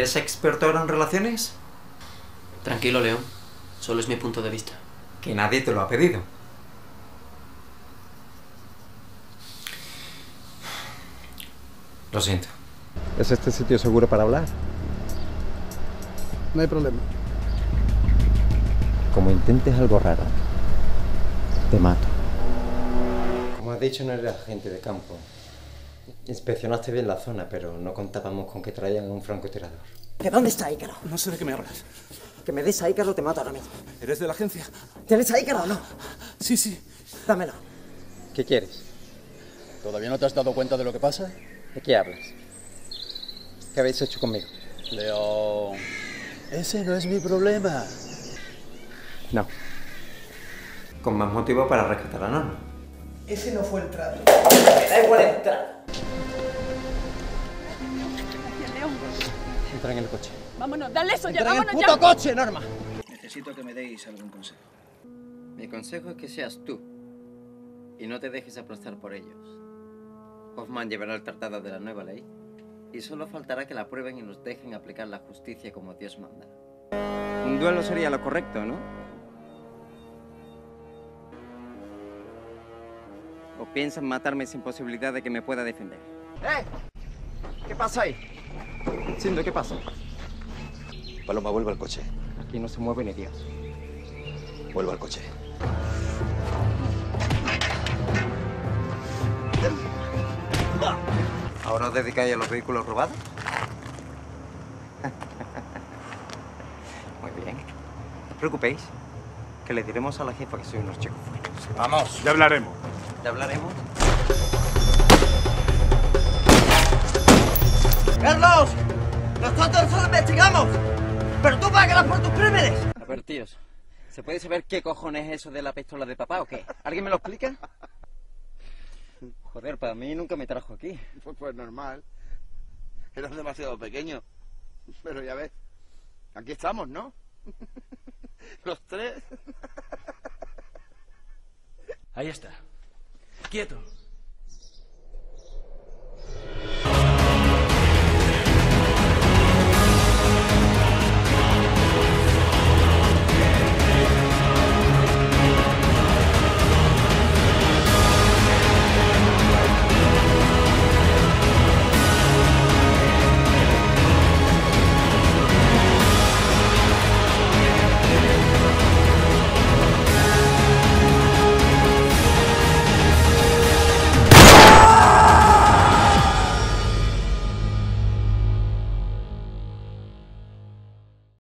¿Eres experto ahora en relaciones? Tranquilo, León. Solo es mi punto de vista. Que nadie te lo ha pedido. Lo siento. ¿Es este sitio seguro para hablar? No hay problema. Como intentes algo raro, te mato. Como has dicho, no eres agente de campo. Inspeccionaste bien la zona, pero no contábamos con que traían un francotirador. ¿De dónde está Ícaro? No sé de qué me hablas. Que me des a Ícaro te mato ahora mismo. ¿Eres de la agencia? ¿Tienes a Ícaro o no? Sí, sí. Dámelo. ¿Qué quieres? ¿Todavía no te has dado cuenta de lo que pasa? ¿De qué hablas? ¿Qué habéis hecho conmigo? León. Ese no es mi problema. No. Con más motivo para rescatar a Norma. Ese no fue el trato. Me da igual el trato. Entra en el coche. Vámonos, dale eso ya, ¡Entra en el vámonos puto ya. coche, Norma! Necesito que me deis algún consejo. Mi consejo es que seas tú y no te dejes aplastar por ellos. Hoffman llevará el tratado de la nueva ley y solo faltará que la prueben y nos dejen aplicar la justicia como Dios manda. Un duelo sería lo correcto, ¿no? ¿O piensan matarme sin posibilidad de que me pueda defender? ¡Eh! ¿Qué pasa ahí? Siendo, ¿qué pasa? Paloma, vuelve al coche. Aquí no se mueve ni Dios. Vuelve al coche. ¿Ahora os dedicáis a los vehículos robados? Muy bien. No os preocupéis, que le diremos a la jefa que soy unos chicos buenos. Vamos. Ya hablaremos. ¿Ya hablaremos? ¡Carlos! ¡Nosotros solo investigamos! ¡Pero tú pagarás por tus crímenes! A ver, tíos, ¿se puede saber qué cojones es eso de la pistola de papá o qué? ¿Alguien me lo explica? Joder, para mí nunca me trajo aquí. Pues, pues normal. Eras demasiado pequeño. Pero ya ves, aquí estamos, ¿no? Los tres. Ahí está. Quieto.